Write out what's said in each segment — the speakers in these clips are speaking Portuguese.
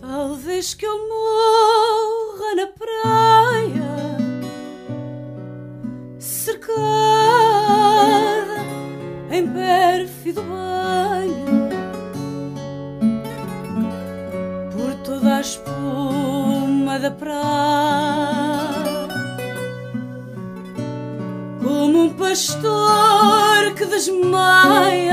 Talvez que eu morra na praia, cercada em pérfido banho, por toda a espuma da praia, como um pastor que desmaia.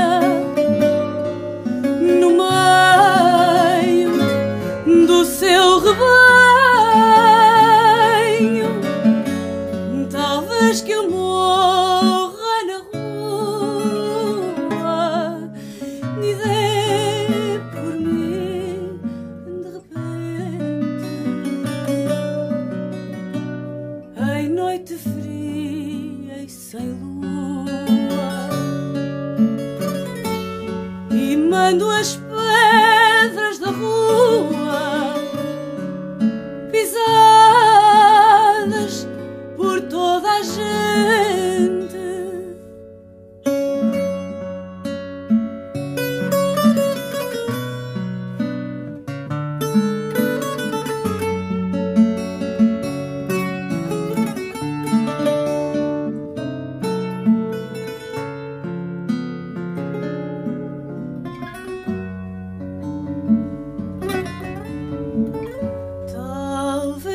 Noite fria e sem lua e mando as pedras da rua pisadas por toda a gente.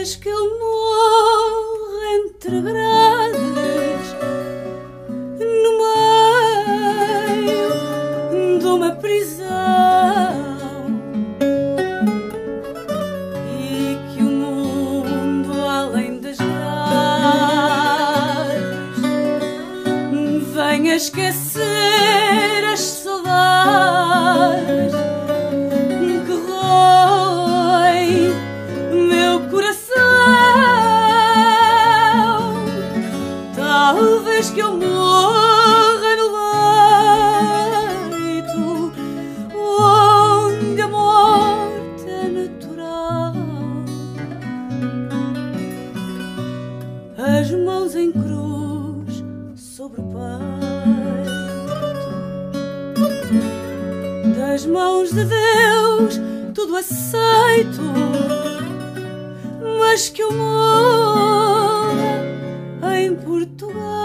Talvez que eu morra entre grades no meio de uma prisão. E que o mundo além das grades venha esquecer Talvez que eu morra no leito onde a morte é natural. As mãos em cruz sobre o peito das mãos de Deus tudo aceito, mas que eu morra em Portugal.